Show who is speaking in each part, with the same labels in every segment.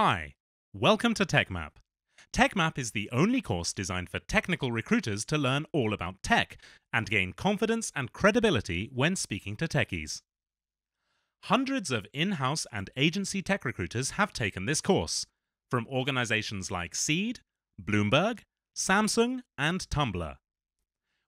Speaker 1: Hi, welcome to TechMap. TechMap is the only course designed for technical recruiters to learn all about tech and gain confidence and credibility when speaking to techies. Hundreds of in house and agency tech recruiters have taken this course, from organizations like Seed, Bloomberg, Samsung, and Tumblr.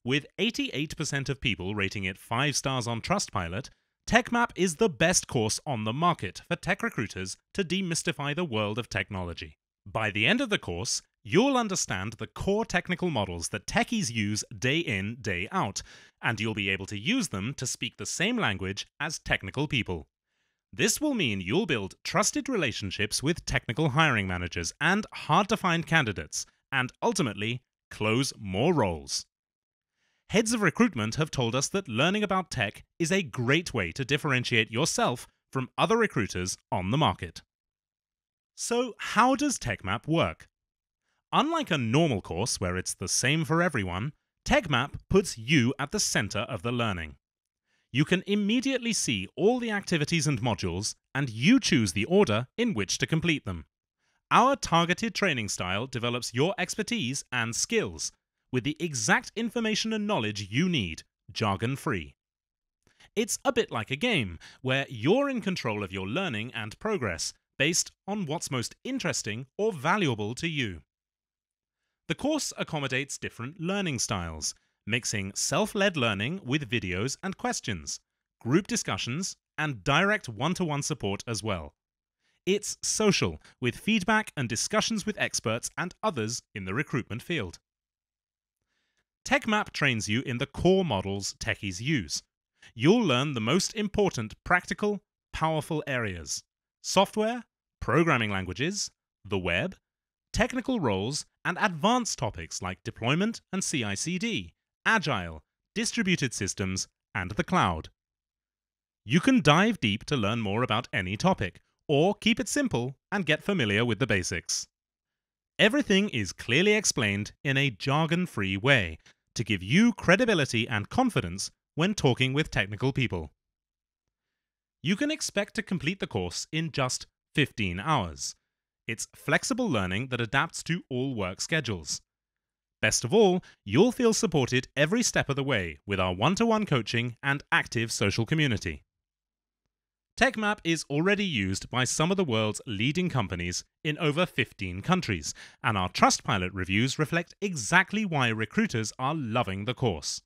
Speaker 1: With 88% of people rating it 5 stars on Trustpilot, TechMap is the best course on the market for tech recruiters to demystify the world of technology. By the end of the course, you'll understand the core technical models that techies use day in, day out, and you'll be able to use them to speak the same language as technical people. This will mean you'll build trusted relationships with technical hiring managers and hard to find candidates, and ultimately, close more roles. Heads of recruitment have told us that learning about tech is a great way to differentiate yourself from other recruiters on the market. So, how does TechMap work? Unlike a normal course where it's the same for everyone, TechMap puts you at the center of the learning. You can immediately see all the activities and modules, and you choose the order in which to complete them. Our targeted training style develops your expertise and skills with the exact information and knowledge you need, jargon free. It's a bit like a game, where you're in control of your learning and progress based on what's most interesting or valuable to you. The course accommodates different learning styles, mixing self led learning with videos and questions, group discussions, and direct one to one support as well. It's social, with feedback and discussions with experts and others in the recruitment field. TechMap trains you in the core models techies use. You'll learn the most important practical, powerful areas software, programming languages, the web, technical roles, and advanced topics like deployment and CI CD, agile, distributed systems, and the cloud. You can dive deep to learn more about any topic, or keep it simple and get familiar with the basics. Everything is clearly explained in a jargon free way to give you credibility and confidence when talking with technical people. You can expect to complete the course in just 15 hours. It's flexible learning that adapts to all work schedules. Best of all, you'll feel supported every step of the way with our one to one coaching and active social community. TechMap is already used by some of the world's leading companies in over 15 countries, and our Trustpilot reviews reflect exactly why recruiters are loving the course.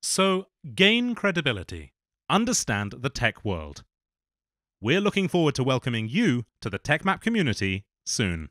Speaker 1: So, gain credibility, understand the tech world. We're looking forward to welcoming you to the TechMap community soon.